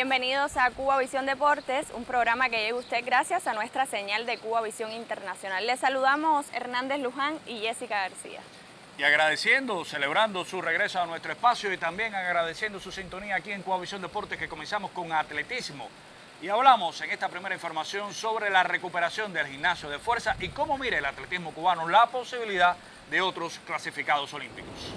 Bienvenidos a Cuba Visión Deportes, un programa que llega usted gracias a nuestra señal de Cuba Visión Internacional. Les saludamos Hernández Luján y Jessica García. Y agradeciendo, celebrando su regreso a nuestro espacio y también agradeciendo su sintonía aquí en Cuba Visión Deportes que comenzamos con atletismo. Y hablamos en esta primera información sobre la recuperación del gimnasio de fuerza y cómo mire el atletismo cubano la posibilidad de otros clasificados olímpicos.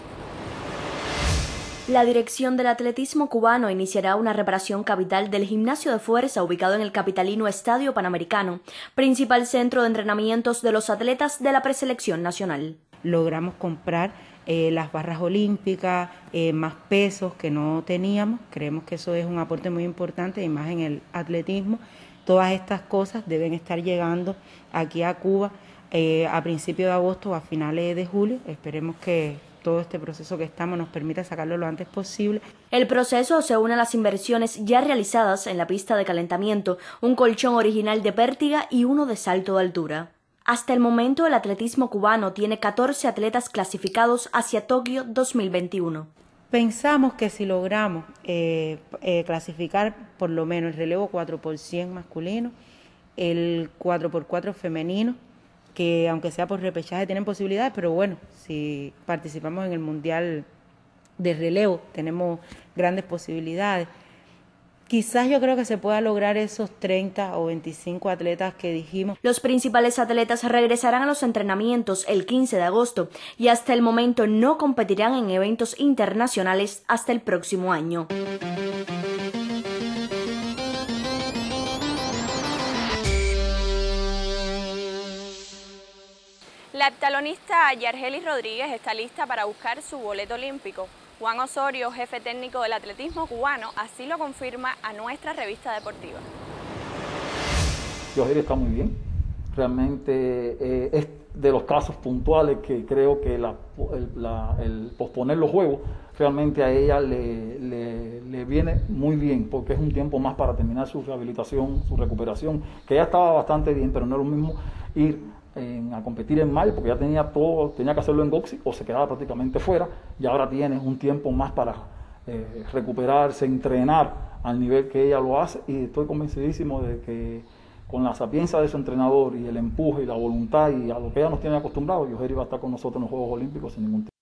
La dirección del atletismo cubano iniciará una reparación capital del gimnasio de fuerza ubicado en el capitalino Estadio Panamericano, principal centro de entrenamientos de los atletas de la preselección nacional. Logramos comprar eh, las barras olímpicas, eh, más pesos que no teníamos. Creemos que eso es un aporte muy importante y más en el atletismo. Todas estas cosas deben estar llegando aquí a Cuba eh, a principios de agosto o a finales de julio. Esperemos que todo este proceso que estamos nos permita sacarlo lo antes posible. El proceso se une a las inversiones ya realizadas en la pista de calentamiento, un colchón original de pértiga y uno de salto de altura. Hasta el momento el atletismo cubano tiene 14 atletas clasificados hacia Tokio 2021. Pensamos que si logramos eh, eh, clasificar por lo menos el relevo 4 por 100 masculino, el 4 por 4 femenino, que aunque sea por repechaje tienen posibilidades, pero bueno, si participamos en el Mundial de relevo tenemos grandes posibilidades. Quizás yo creo que se pueda lograr esos 30 o 25 atletas que dijimos. Los principales atletas regresarán a los entrenamientos el 15 de agosto y hasta el momento no competirán en eventos internacionales hasta el próximo año. La talonista Yargelis Rodríguez está lista para buscar su boleto olímpico. Juan Osorio, jefe técnico del atletismo cubano, así lo confirma a nuestra revista deportiva. Yargelis está muy bien. Realmente eh, es de los casos puntuales que creo que el, posponer los juegos realmente a ella le, viene muy bien porque es un tiempo más para terminar su rehabilitación, su recuperación, que ya estaba bastante bien, pero no es lo mismo ir a competir en mayo, porque ya tenía todo, tenía que hacerlo en Goxi o se quedaba prácticamente fuera, y ahora tiene un tiempo más para eh, recuperarse, entrenar al nivel que ella lo hace, y estoy convencidísimo de que con la sapiencia de su entrenador y el empuje y la voluntad y a lo que ella nos tiene acostumbrado, Yojeri va a estar con nosotros en los Juegos Olímpicos sin ningún tipo.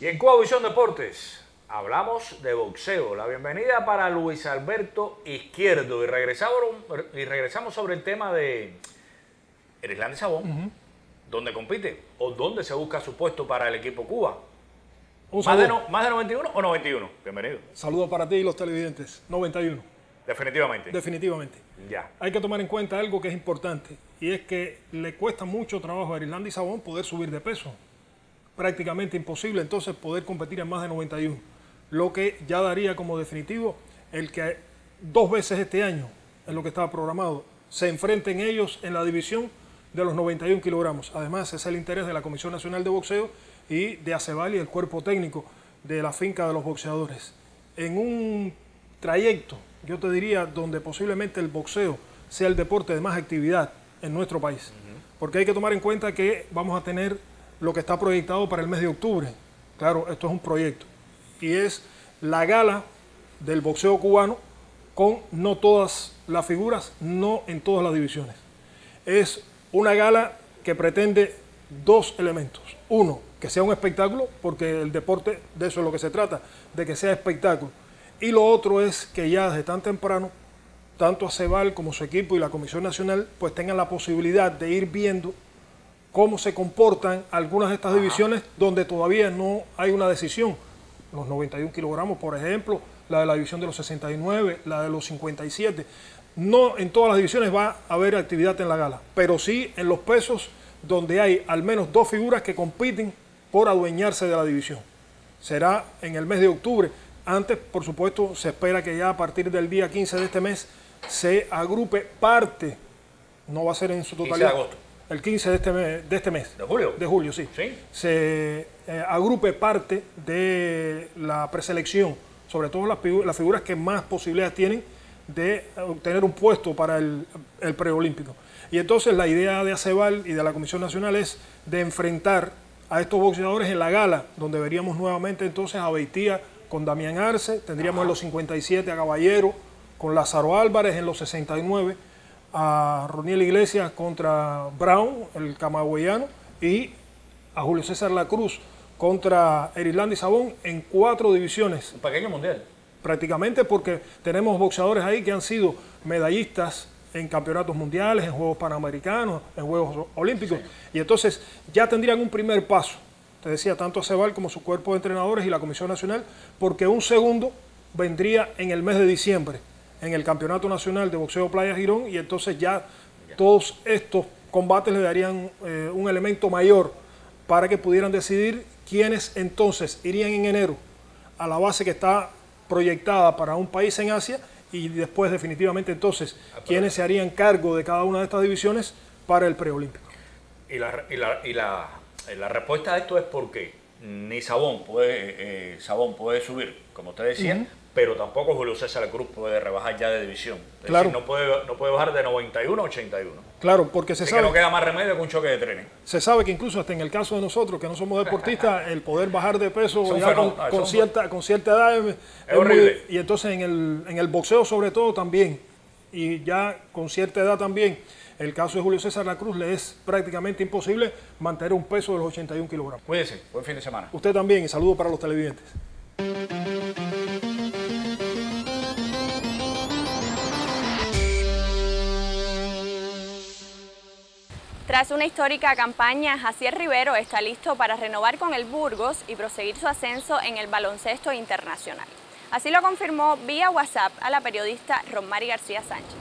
Y en Cuba Visión Deportes, hablamos de boxeo. La bienvenida para Luis Alberto Izquierdo y regresamos, y regresamos sobre el tema de Erislandi Sabón, dónde compite o dónde se busca su puesto para el equipo Cuba. ¿Más de, ¿Más de 91 o 91? Bienvenido. Saludos para ti y los televidentes. 91. Definitivamente. Definitivamente. Ya. Hay que tomar en cuenta algo que es importante y es que le cuesta mucho trabajo a Erislandi Sabón poder subir de peso. Prácticamente imposible entonces poder competir en más de 91 lo que ya daría como definitivo el que dos veces este año, es lo que estaba programado, se enfrenten ellos en la división de los 91 kilogramos. Además, es el interés de la Comisión Nacional de Boxeo y de Acebal y el cuerpo técnico de la finca de los boxeadores. En un trayecto, yo te diría, donde posiblemente el boxeo sea el deporte de más actividad en nuestro país. Porque hay que tomar en cuenta que vamos a tener lo que está proyectado para el mes de octubre. Claro, esto es un proyecto y es la gala del boxeo cubano con no todas las figuras, no en todas las divisiones. Es una gala que pretende dos elementos. Uno, que sea un espectáculo, porque el deporte de eso es lo que se trata, de que sea espectáculo. Y lo otro es que ya desde tan temprano, tanto Acebal como su equipo y la Comisión Nacional, pues tengan la posibilidad de ir viendo cómo se comportan algunas de estas divisiones donde todavía no hay una decisión los 91 kilogramos, por ejemplo, la de la división de los 69, la de los 57. No en todas las divisiones va a haber actividad en la gala, pero sí en los pesos donde hay al menos dos figuras que compiten por adueñarse de la división. Será en el mes de octubre. Antes, por supuesto, se espera que ya a partir del día 15 de este mes se agrupe parte, no va a ser en su totalidad. de agosto el 15 de este, mes, de este mes. ¿De julio? De julio, sí. ¿Sí? Se eh, agrupe parte de la preselección, sobre todo las, figuras que más posibilidades tienen de obtener un puesto para el, el preolímpico. Y entonces la idea de ACEBAL y de la Comisión Nacional es de enfrentar a estos boxeadores en la gala, donde veríamos nuevamente entonces a Beitía con Damián Arce, tendríamos en los 57 a Caballero, con Lázaro Álvarez en los 69, a Roniel Iglesias contra Brown, el camagüeyano, y a Julio César La Cruz contra Erislandi Sabón en cuatro divisiones. Un pequeño mundial. Prácticamente porque tenemos boxeadores ahí que han sido medallistas en campeonatos mundiales, en Juegos Panamericanos, en Juegos Olímpicos. Y entonces ya tendrían un primer paso, te decía, tanto Cebal como su cuerpo de entrenadores y la Comisión Nacional, porque un segundo vendría en el mes de diciembre, en el Campeonato Nacional de Boxeo Playa Girón, y entonces ya todos estos combates le darían eh, un elemento mayor para que pudieran decidir quiénes entonces irían en enero a la base que está proyectada para un país en Asia y después definitivamente entonces Ah, quiénes se harían cargo de cada una de estas divisiones para el preolímpico. Y la, y la, y la, eh, la respuesta a esto es porque ni Sabón puede, eh, Sabón puede subir, como usted decía, pero tampoco Julio César Cruz puede rebajar ya de división. Es Claro. decir, no puede, no puede bajar de 91 a 81. Claro, porque se Así que sabe, no queda más remedio que un choque de trenes. se sabe que incluso hasta en el caso de nosotros, que no somos deportistas, el poder bajar de peso ya con, un- cierta, con cierta edad es, es horrible. y entonces en el, en el boxeo sobre todo también, y ya con cierta edad también, el caso de Julio César La Cruz le es prácticamente imposible mantener un peso de los 81 kilogramos. Cuídense, buen fin de semana. Usted también, y saludo para los televidentes. Tras una histórica campaña, Jacier Rivero está listo para renovar con el Burgos y proseguir su ascenso en el baloncesto internacional. Así lo confirmó vía WhatsApp a la periodista Romari García Sánchez.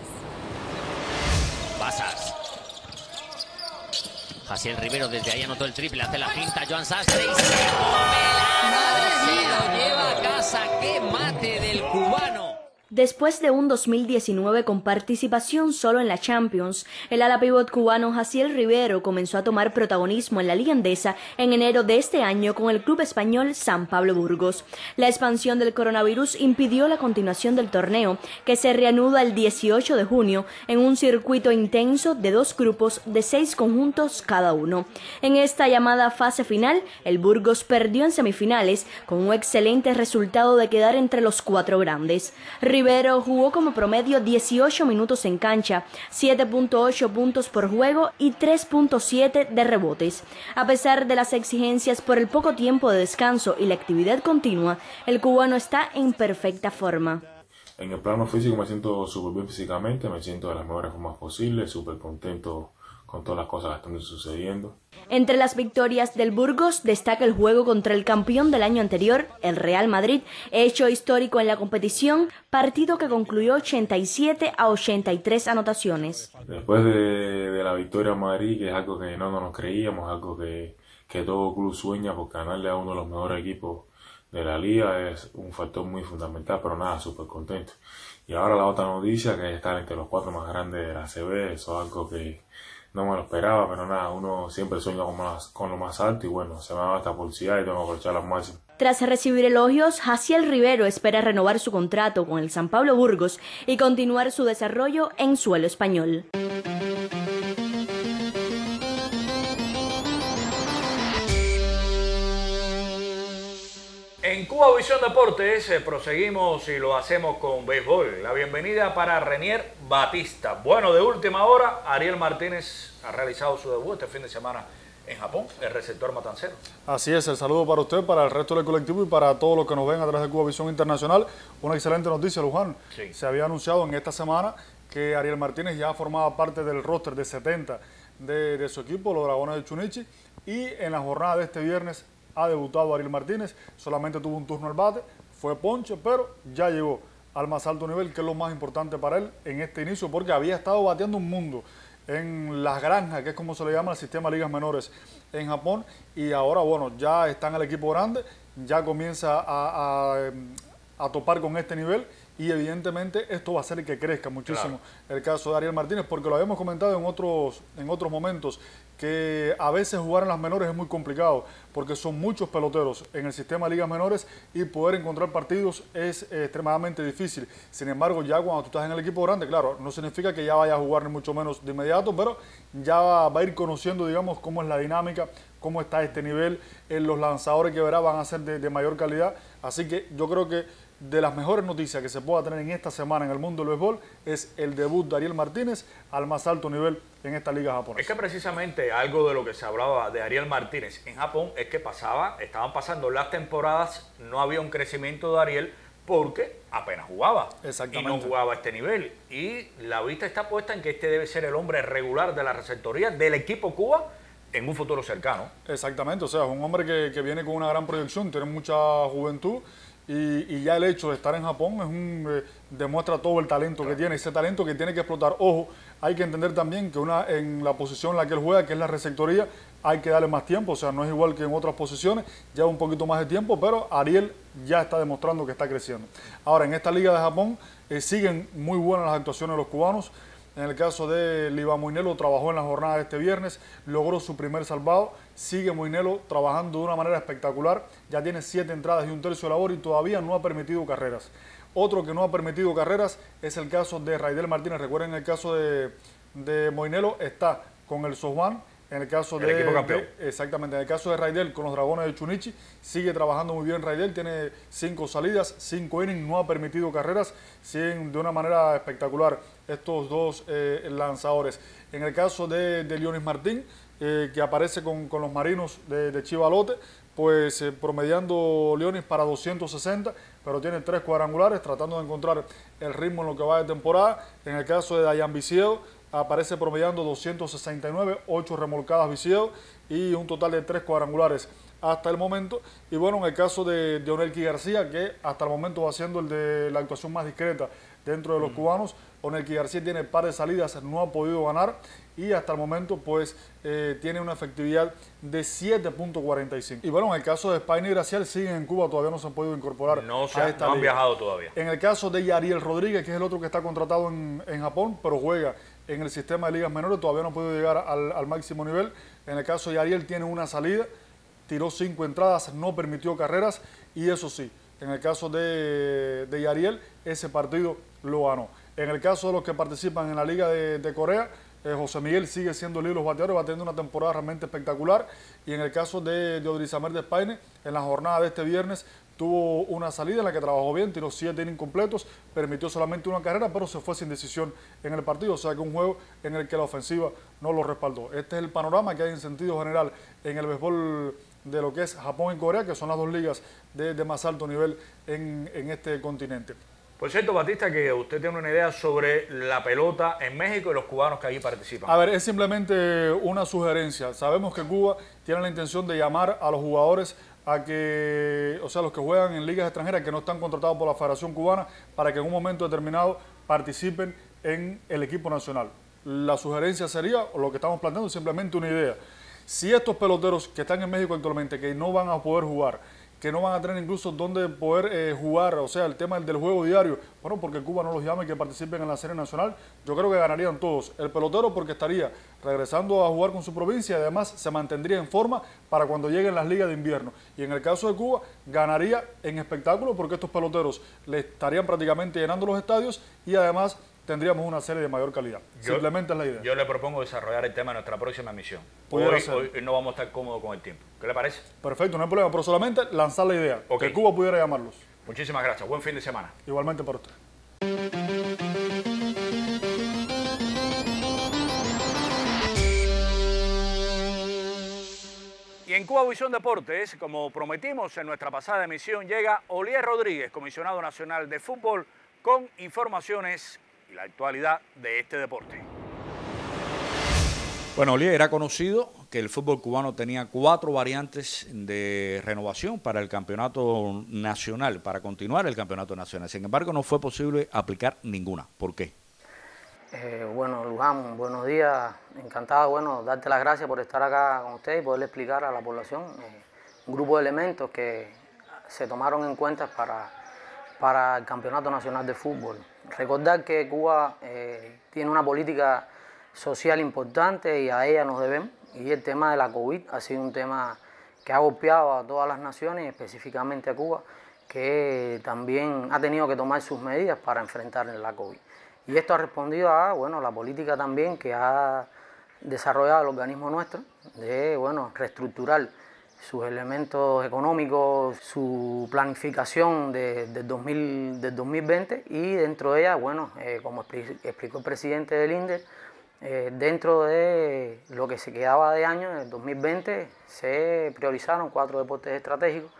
Jaciel Rivero desde ahí anotó el triple, hace la finta, Joan Sastre y se come la Se lo lleva a casa, qué mate del cubano. Después de un 2019 con participación solo en la Champions, el ala pivot cubano Jaciel Rivero comenzó a tomar protagonismo en la Liga Andesa en enero de este año con el club español San Pablo Burgos. La expansión del coronavirus impidió la continuación del torneo, que se reanuda el 18 de junio en un circuito intenso de dos grupos de seis conjuntos cada uno. En esta llamada fase final, el Burgos perdió en semifinales con un excelente resultado de quedar entre los cuatro grandes. Rivero jugó como promedio 18 minutos en cancha, 7.8 puntos por juego y 3.7 de rebotes. A pesar de las exigencias por el poco tiempo de descanso y la actividad continua, el cubano está en perfecta forma. En el plano físico me siento súper bien físicamente, me siento de las mejores formas posibles, súper contento con todas las cosas que están sucediendo. Entre las victorias del Burgos destaca el juego contra el campeón del año anterior, el Real Madrid, hecho histórico en la competición, partido que concluyó 87 a 83 anotaciones. Después de, de la victoria en Madrid, que es algo que no, no nos creíamos, algo que, que todo club sueña, porque ganarle a uno de los mejores equipos de la liga es un factor muy fundamental, pero nada, súper contento. Y ahora la otra noticia, que es estar entre los cuatro más grandes de la CB, eso es algo que no me lo esperaba, pero nada, uno siempre sueña con, más, con lo más alto y bueno, se me va esta publicidad y tengo que aprovechar al máximo. Tras recibir elogios, Jaciel Rivero espera renovar su contrato con el San Pablo Burgos y continuar su desarrollo en suelo español. Cuba Visión Deportes eh, proseguimos y lo hacemos con béisbol. La bienvenida para Renier Batista. Bueno, de última hora, Ariel Martínez ha realizado su debut este fin de semana en Japón, el receptor matancero. Así es, el saludo para usted, para el resto del colectivo y para todos los que nos ven a través de Cuba Visión Internacional. Una excelente noticia, Luján. Sí. Se había anunciado en esta semana que Ariel Martínez ya formaba parte del roster de 70 de, de su equipo, los Dragones de Chunichi, y en la jornada de este viernes ha debutado Ariel Martínez, solamente tuvo un turno al bate, fue ponche, pero ya llegó al más alto nivel, que es lo más importante para él en este inicio, porque había estado bateando un mundo en las granjas, que es como se le llama el sistema de ligas menores en Japón, y ahora, bueno, ya está en el equipo grande, ya comienza a, topar con este nivel y evidentemente esto va a hacer que crezca muchísimo el caso de Ariel Martínez, porque lo habíamos comentado en otros, en otros momentos, que a veces jugar en las menores es muy complicado, porque son muchos peloteros en el sistema de ligas menores y poder encontrar partidos es eh, extremadamente difícil. Sin embargo, ya cuando tú estás en el equipo grande, claro, no significa que ya vaya a jugar ni mucho menos de inmediato, pero ya va, a ir conociendo, digamos, cómo es la dinámica, cómo está este nivel, en los lanzadores que verá van a ser de mayor calidad. Así que yo creo que de las mejores noticias que se pueda tener en esta semana en el mundo del béisbol es el debut de Ariel Martínez al más alto nivel en esta liga japonesa. Es que precisamente algo de lo que se hablaba de Ariel Martínez en Japón es que pasaba, estaban pasando las temporadas, no había un crecimiento de Ariel porque apenas jugaba y no jugaba a este nivel. Y la vista está puesta en que este debe ser el hombre regular de la receptoría del equipo Cuba en un futuro cercano. Exactamente, o sea, es un hombre que, que viene con una gran proyección, tiene mucha juventud y, ya el hecho de estar en Japón es un, eh, demuestra todo el talento que tiene, ese talento que tiene que explotar. Ojo, hay que entender también que una en la posición en la que él juega, que es la receptoría, hay que darle más tiempo, o sea, no es igual que en otras posiciones, lleva un poquito más de tiempo, pero Ariel ya está demostrando que está creciendo. Ahora, en esta liga de Japón eh, siguen muy buenas las actuaciones de los cubanos. En el caso de Liva Moinelo, trabajó en la jornada de este viernes, logró su primer salvado. Sigue Moinelo trabajando de una manera espectacular. Ya tiene siete entradas y un tercio de labor y todavía no ha permitido carreras. Otro que no ha permitido carreras es el caso de Raidel Martínez. Recuerden el caso de, de Moinelo, está con el Sosban en el caso de, exactamente, en el caso de Raidel con los Dragones de Chunichi, sigue trabajando muy bien Raidel, tiene cinco salidas, cinco innings, no ha permitido carreras, siguen de una manera espectacular estos dos eh, lanzadores. En el caso de, de Leonis Martín, eh, que aparece con, los marinos de, Chivalote, pues eh, promediando Leonis para 260, pero tiene tres cuadrangulares, tratando de encontrar el ritmo en lo que va de temporada. En el caso de Dayan Viciedo, aparece promediando 269, 8 remolcadas Viciedo y un total de 3 cuadrangulares hasta el momento. Y bueno, en el caso de Onelki García, que hasta el momento va siendo el de la actuación más discreta dentro de los mm. cubanos, Onelki García tiene par de salidas, no ha podido ganar y hasta el momento pues eh, tiene una efectividad de 7.45. Y bueno, en el caso de Spain y Gracial siguen en Cuba, todavía no se han podido incorporar no se, a esta no han viajado todavía. En el caso de Yariel Rodríguez, que es el otro que está contratado en, en Japón, pero juega en el sistema de ligas menores, todavía no puede llegar al, máximo nivel. En el caso de Ariel tiene una salida, tiró cinco entradas, no permitió carreras y eso sí, en el caso de, de Yariel, ese partido lo ganó. En el caso de los que participan en la Liga de, Corea, eh, José Miguel sigue siendo líder de los bateadores, va teniendo una temporada realmente espectacular. Y en el caso de, de Odrizamer de en la jornada de este viernes tuvo una salida en la que trabajó bien, tiró siete incompletos, permitió solamente una carrera, pero se fue sin decisión en el partido, o sea que un juego en el que la ofensiva no lo respaldó. Este es el panorama que hay en sentido general en el béisbol de lo que es Japón y Corea, que son las dos ligas de, más alto nivel en, en este continente. Por cierto, Batista, que usted tiene una idea sobre la pelota en México y los cubanos que allí participan. A ver, es simplemente una sugerencia. Sabemos que Cuba tiene la intención de llamar a los jugadores a que, o sea, los que juegan en ligas extranjeras que no están contratados por la Federación Cubana, para que en un momento determinado participen en el equipo nacional. La sugerencia sería, o lo que estamos planteando, simplemente una idea. Si estos peloteros que están en México actualmente, que no van a poder jugar, que no van a tener incluso dónde poder eh, jugar, o sea, el tema del juego diario, bueno, porque Cuba no los llame y que participen en la serie nacional, yo creo que ganarían todos. El pelotero porque estaría regresando a jugar con su provincia y además se mantendría en forma para cuando lleguen las ligas de invierno. Y en el caso de Cuba, ganaría en espectáculo porque estos peloteros le estarían prácticamente llenando los estadios y además tendríamos una serie de mayor calidad. Simplemente es la idea. Yo le propongo desarrollar el tema en nuestra próxima misión. Hoy, hoy, no vamos a estar cómodos con el tiempo. ¿Qué le parece? Perfecto, no hay problema, pero solamente lanzar la idea. Que Cuba pudiera llamarlos. Muchísimas gracias. Buen fin de semana. Igualmente para usted. Y en Cuba Visión Deportes, como prometimos en nuestra pasada emisión, llega Olier Rodríguez, comisionado nacional de fútbol, con informaciones la actualidad de este deporte. Bueno, Oli, era conocido que el fútbol cubano tenía cuatro variantes de renovación para el campeonato nacional, para continuar el campeonato nacional. Sin embargo, no fue posible aplicar ninguna. ¿Por qué? Eh, bueno, Luján, buenos días. Encantado, bueno, darte las gracias por estar acá con usted y poderle explicar a la población eh, un grupo de elementos que se tomaron en cuenta para para el Campeonato Nacional de Fútbol. Recordar que Cuba eh, tiene una política social importante y a ella nos debemos. Y el tema de la COVID ha sido un tema que ha golpeado a todas las naciones, específicamente a Cuba, que también ha tenido que tomar sus medidas para enfrentar la COVID. Y esto ha respondido a bueno, la política también que ha desarrollado el organismo nuestro de bueno, reestructurar sus elementos económicos, su planificación de, del 2020 y dentro de ella, bueno, eh, como explicó el presidente del INDE, eh, dentro de lo que se quedaba de año, en el 2020, se priorizaron cuatro deportes estratégicos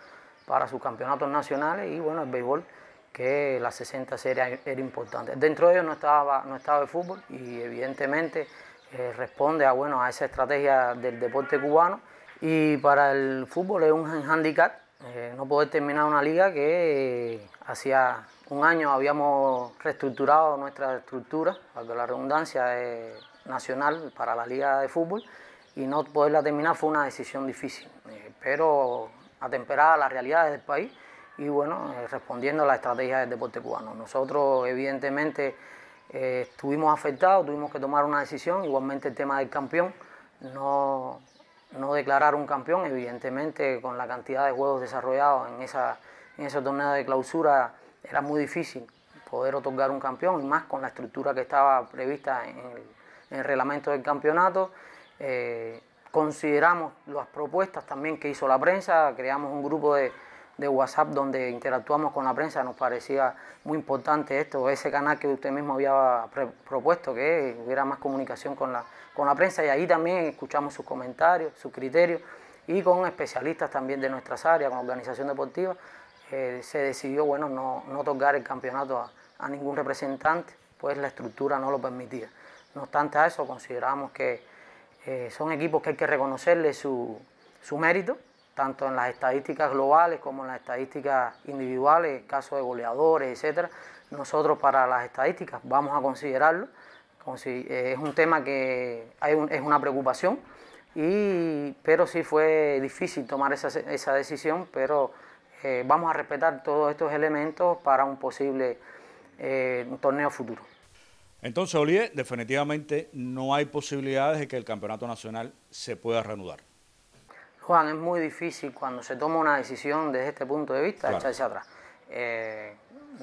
para sus campeonatos nacionales y bueno, el béisbol, que la 60 serie era importante. Dentro de ellos no estaba, no estaba el fútbol y evidentemente eh, responde a, bueno, a esa estrategia del deporte cubano y para el fútbol es un handicap eh, no poder terminar una liga que hacía un año habíamos reestructurado nuestra estructura, para que la redundancia es nacional para la liga de fútbol, y no poderla terminar fue una decisión difícil, eh, pero atemperada a las realidades del país y bueno, eh, respondiendo a la estrategia del deporte cubano. Nosotros evidentemente estuvimos afectados, tuvimos que tomar una decisión, igualmente el tema del campeón, no, no declarar un campeón, evidentemente con la cantidad de juegos desarrollados en, esa, en torneo de clausura era muy difícil poder otorgar un campeón y más con la estructura que estaba prevista en el, reglamento del campeonato. Eh, consideramos las propuestas también que hizo la prensa, creamos un grupo de, de WhatsApp donde interactuamos con la prensa, nos parecía muy importante esto, ese canal que usted mismo había propuesto, que hubiera más comunicación con la, con la prensa y ahí también escuchamos sus comentarios, sus criterios y con especialistas también de nuestras áreas, con organización deportiva, eh, se decidió bueno, no, no otorgar el campeonato a, ningún representante, pues la estructura no lo permitía. No obstante a eso, consideramos que eh, son equipos que hay que reconocerle su, su mérito, tanto en las estadísticas globales como en las estadísticas individuales, casos de goleadores, etcétera. Nosotros para las estadísticas vamos a considerarlo, eh, es un tema que hay es una preocupación, y, pero sí fue difícil tomar esa, decisión, pero eh, vamos a respetar todos estos elementos para un posible eh, torneo futuro. Entonces, Olié, definitivamente no hay posibilidades de que el campeonato nacional se pueda reanudar. Juan, es muy difícil cuando se toma una decisión desde este punto de vista echarse atrás. Eh,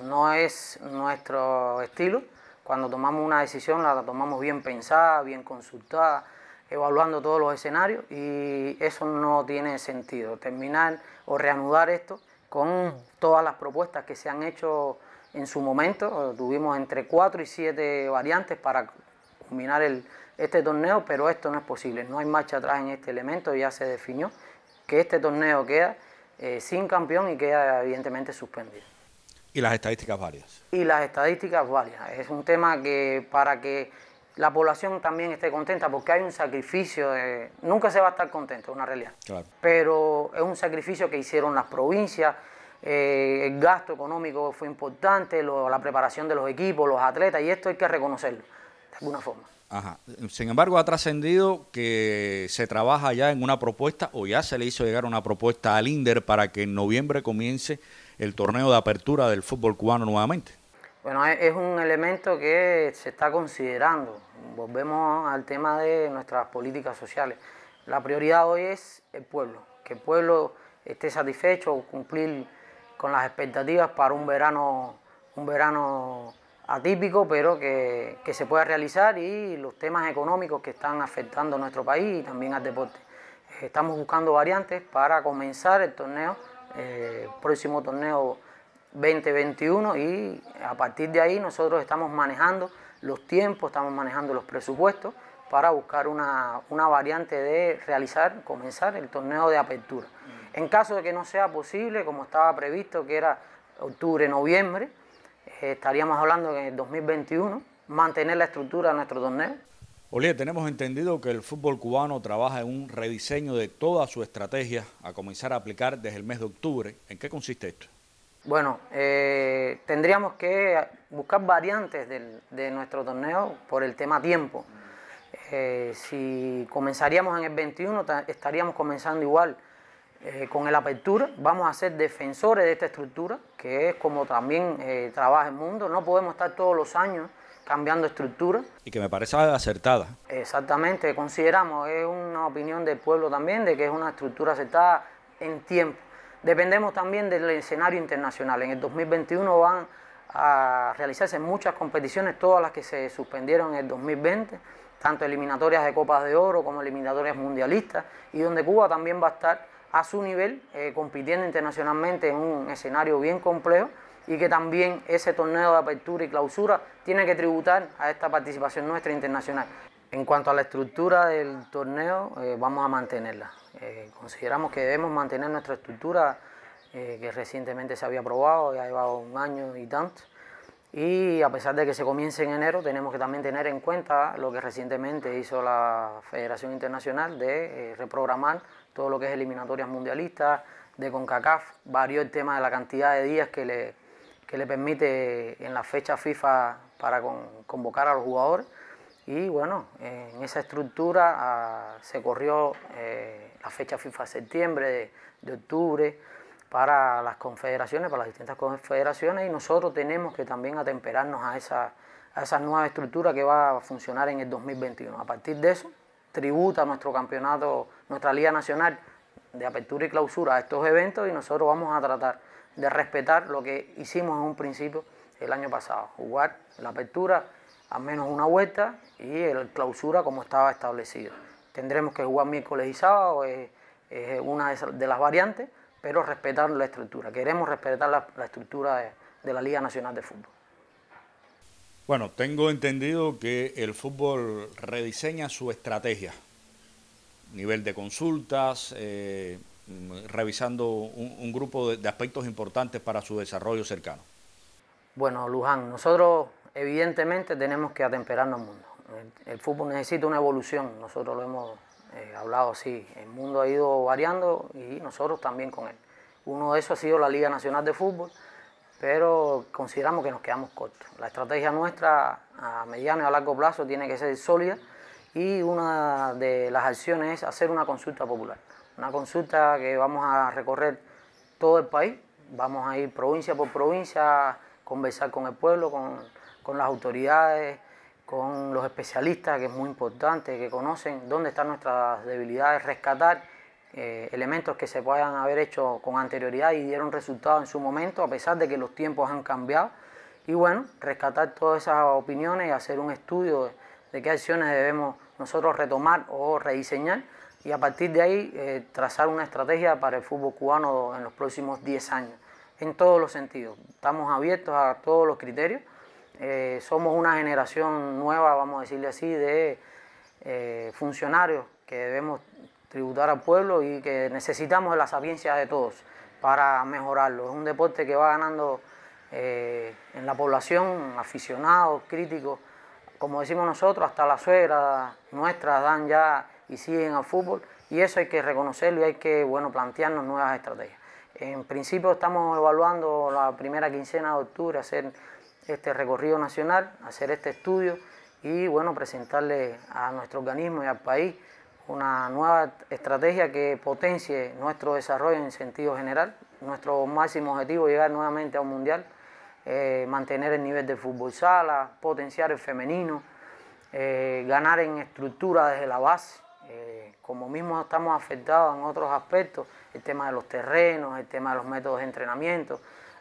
no es nuestro estilo. Cuando tomamos una decisión la tomamos bien pensada, bien consultada, evaluando todos los escenarios y eso no tiene sentido. Terminar o reanudar esto con todas las propuestas que se han hecho en su momento. Tuvimos entre cuatro y siete variantes para culminar el, este torneo, pero esto no es posible, no hay marcha atrás en este elemento, ya se definió que este torneo queda eh, sin campeón y queda evidentemente suspendido. ¿Y las estadísticas válidas? Y las estadísticas válidas. Es un tema que para que la población también esté contenta, porque hay un sacrificio, de, nunca se va a estar contento, es una realidad. Pero es un sacrificio que hicieron las provincias, eh, el gasto económico fue importante, la preparación de los equipos, los atletas, y esto hay que reconocerlo, de alguna forma. Ajá. Sin embargo, ha trascendido que se trabaja ya en una propuesta o ya se le hizo llegar una propuesta al INDER para que en noviembre comience el torneo de apertura del fútbol cubano nuevamente. Bueno, es un elemento que se está considerando. Volvemos al tema de nuestras políticas sociales. La prioridad hoy es el pueblo, que el pueblo esté satisfecho, cumplir con las expectativas para un verano, un verano atípico, pero que, se pueda realizar y los temas económicos que están afectando a nuestro país y también al deporte. Estamos buscando variantes para comenzar el torneo, eh, próximo torneo 2021 y a partir de ahí nosotros estamos manejando los tiempos, estamos manejando los presupuestos para buscar una, una variante de realizar, comenzar el torneo de apertura. En caso de que no sea posible, como estaba previsto, que era octubre, noviembre, estaríamos hablando en el 2021, mantener la estructura de nuestro torneo. Olié, tenemos entendido que el fútbol cubano trabaja en un rediseño de toda su estrategia a comenzar a aplicar desde el mes de octubre. ¿En qué consiste esto? Bueno, eh, tendríamos que buscar variantes de nuestro torneo por el tema tiempo. Eh, si comenzaríamos en el 21, estaríamos comenzando igual eh, con el apertura, vamos a ser defensores de esta estructura, que es como también eh, trabaja el mundo. No podemos estar todos los años cambiando estructura. Y que me parece acertada. Exactamente, consideramos, es una opinión del pueblo también, de que es una estructura acertada en tiempo. Dependemos también del escenario internacional. En el 2021 van a realizarse muchas competiciones, todas las que se suspendieron en el 2020, tanto eliminatorias de Copas de Oro como eliminatorias mundialistas, y donde Cuba también va a estar a su nivel, eh, compitiendo internacionalmente en un escenario bien complejo y que también ese torneo de apertura y clausura tiene que tributar a esta participación nuestra internacional. En cuanto a la estructura del torneo, eh, vamos a mantenerla. Eh, consideramos que debemos mantener nuestra estructura que recientemente se había aprobado, ya llevado un año y tanto. Y a pesar de que se comience en enero, tenemos que también tener en cuenta lo que recientemente hizo la Federación Internacional de reprogramar todo lo que es eliminatorias mundialistas, de CONCACAF, varió el tema de la cantidad de días que le, le permite en la fecha FIFA para convocar a los jugadores. Y bueno, en esa estructura ah, se corrió eh, la fecha FIFA de septiembre, de, octubre, para las confederaciones, para las distintas confederaciones, y nosotros tenemos que también atemperarnos a esa, a esa nueva estructura que va a funcionar en el 2021. A partir de eso, tributa nuestro campeonato, nuestra Liga Nacional de apertura y clausura a estos eventos y nosotros vamos a tratar de respetar lo que hicimos en un principio el año pasado, jugar la apertura a menos una vuelta y el clausura como estaba establecido. Tendremos que jugar miércoles y sábado, es, una de las variantes, pero respetar la estructura. Queremos respetar la, estructura de la Liga Nacional de Fútbol. Bueno, tengo entendido que el fútbol rediseña su estrategia, nivel de consultas, eh, revisando un, grupo de, aspectos importantes para su desarrollo cercano. Bueno, Luján, nosotros evidentemente tenemos que atemperarnos al mundo. El, fútbol necesita una evolución, nosotros lo hemos eh, hablado así, el mundo ha ido variando y nosotros también con él. Uno de esos ha sido la Liga Nacional de Fútbol, pero consideramos que nos quedamos cortos. La estrategia nuestra a mediano y a largo plazo tiene que ser sólida y una de las acciones es hacer una consulta popular. Una consulta que vamos a recorrer todo el país, vamos a ir provincia por provincia, conversar con el pueblo, con, con las autoridades, con los especialistas, que es muy importante, que conocen dónde están nuestras debilidades, rescatar eh, elementos que se puedan haber hecho con anterioridad y dieron resultado en su momento, a pesar de que los tiempos han cambiado. Y bueno, rescatar todas esas opiniones y hacer un estudio de, qué acciones debemos nosotros retomar o rediseñar y a partir de ahí eh, trazar una estrategia para el fútbol cubano en los próximos 10 años, en todos los sentidos. Estamos abiertos a todos los criterios. Eh, somos una generación nueva, vamos a decirle así, de funcionarios que debemos tributar al pueblo y que necesitamos la sapiencia de todos para mejorarlo. Es un deporte que va ganando eh, en la población, aficionados, críticos, como decimos nosotros, hasta la suegra nuestra dan ya y siguen al fútbol y eso hay que reconocerlo y hay que bueno, plantearnos nuevas estrategias. En principio estamos evaluando la primera quincena de octubre hacer este recorrido nacional, hacer este estudio y bueno, presentarle a nuestro organismo y al país una nueva estrategia que potencie nuestro desarrollo en sentido general. Nuestro máximo objetivo es llegar nuevamente a un mundial, eh, mantener el nivel de fútbol sala, potenciar el femenino, eh, ganar en estructura desde la base. Eh, como mismo estamos afectados en otros aspectos, el tema de los terrenos, el tema de los métodos de entrenamiento,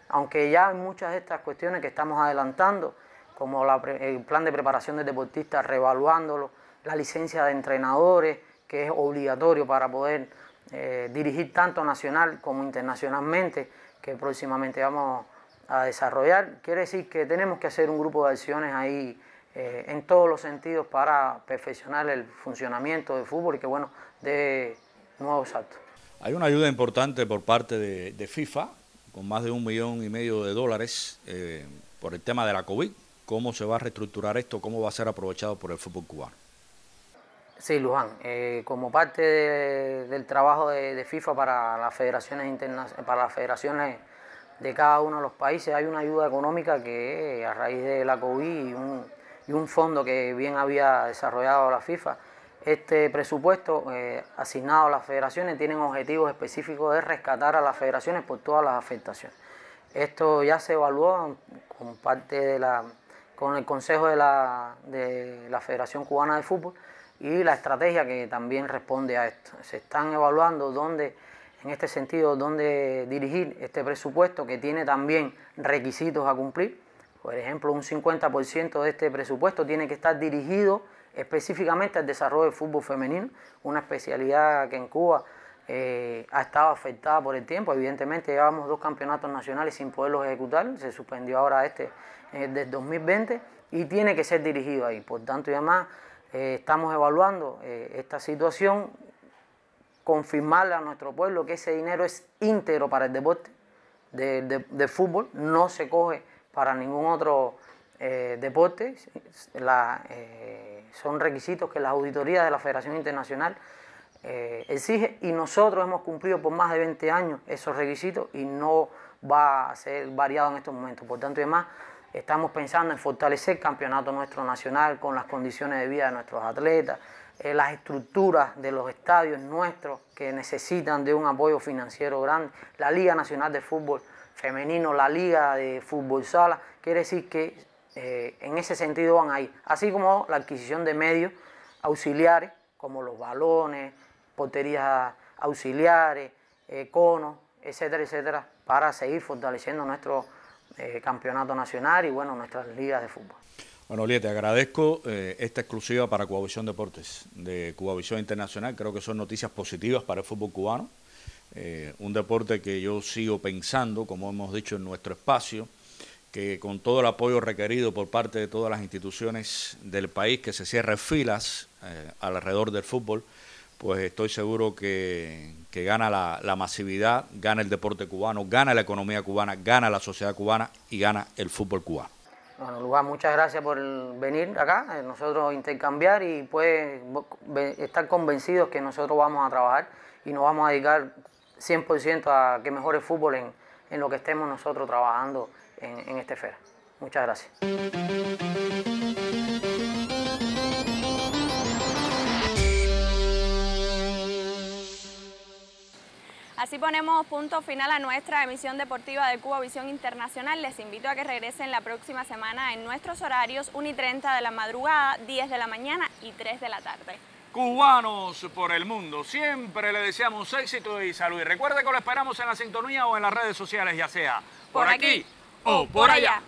aunque ya hay muchas de estas cuestiones que estamos adelantando, como el plan de preparación de deportistas, reevaluándolo, la licencia de entrenadores, que es obligatorio para poder dirigir tanto nacional como internacionalmente, que próximamente vamos a desarrollar. Quiere decir que tenemos que hacer un grupo de acciones ahí eh, en todos los sentidos para perfeccionar el funcionamiento del fútbol y que bueno, de nuevos saltos. Hay una ayuda importante por parte de, FIFA, con más de un millón y medio de dólares eh, por el tema de la COVID. ¿Cómo se va a reestructurar esto? ¿Cómo va a ser aprovechado por el fútbol cubano? Sí, Luján, eh, como parte del trabajo de, FIFA para las federaciones para las federaciones de cada uno de los países hay una ayuda económica que eh, a raíz de la COVID y un, fondo que bien había desarrollado la FIFA Este presupuesto eh, asignado a las federaciones tienen objetivos específicos de rescatar a las federaciones por todas las afectaciones. Esto ya se evaluó con parte de la, con el Consejo de la, de la Federación Cubana de Fútbol y la estrategia que también responde a esto. Se están evaluando dónde, en este sentido, dónde dirigir este presupuesto que tiene también requisitos a cumplir. Por ejemplo, un 50% de este presupuesto tiene que estar dirigido específicamente al desarrollo del fútbol femenino, una especialidad que en Cuba eh, ha estado afectada por el tiempo. Evidentemente llevamos dos campeonatos nacionales sin poderlos ejecutar, se suspendió ahora este eh, del 2020 y tiene que ser dirigido ahí. Por tanto, y además eh, estamos evaluando esta situación, confirmarle a nuestro pueblo que ese dinero es íntegro para el deporte de, fútbol, no se coge para ningún otro deporte. La, son requisitos que las auditorías de la Federación Internacional eh, exige y nosotros hemos cumplido por más de 20 años esos requisitos y no va a ser variado en estos momentos. Por tanto, además, estamos pensando en fortalecer el campeonato nuestro nacional con las condiciones de vida de nuestros atletas, eh, las estructuras de los estadios nuestros que necesitan de un apoyo financiero grande, la Liga Nacional de Fútbol Femenino, la Liga de Fútbol Sala, quiere decir que eh, en ese sentido van a ir, así como la adquisición de medios auxiliares como los balones, porterías auxiliares, eh, conos, etcétera, etcétera, para seguir fortaleciendo nuestro campeonato nacional y bueno, nuestras ligas de fútbol. Bueno, Lía, te agradezco eh, esta exclusiva para Cubavisión Deportes de Cubavisión Internacional. Creo que son noticias positivas para el fútbol cubano. un deporte que yo sigo pensando, como hemos dicho en nuestro espacio, que con todo el apoyo requerido por parte de todas las instituciones del país, que se cierren filas alrededor del fútbol pues estoy seguro que, gana la, masividad, gana el deporte cubano, gana la economía cubana, gana la sociedad cubana y gana el fútbol cubano. Bueno, Lugar, muchas gracias por venir acá, eh, nosotros intercambiar y estar convencidos que nosotros vamos a trabajar y nos vamos a dedicar 100% a que mejore el fútbol en, en, lo que estemos nosotros trabajando en, en esta esfera. Muchas gracias. Así ponemos punto final a nuestra emisión deportiva de Cuba Visión Internacional. Les invito a que regresen la próxima semana en nuestros horarios 1 y 30 de la madrugada, 10 de la mañana y 3 de la tarde. Cubanos por el mundo, siempre le deseamos éxito y salud. Y recuerde que lo esperamos en la sintonía o en las redes sociales, ya sea por, aquí, o por allá.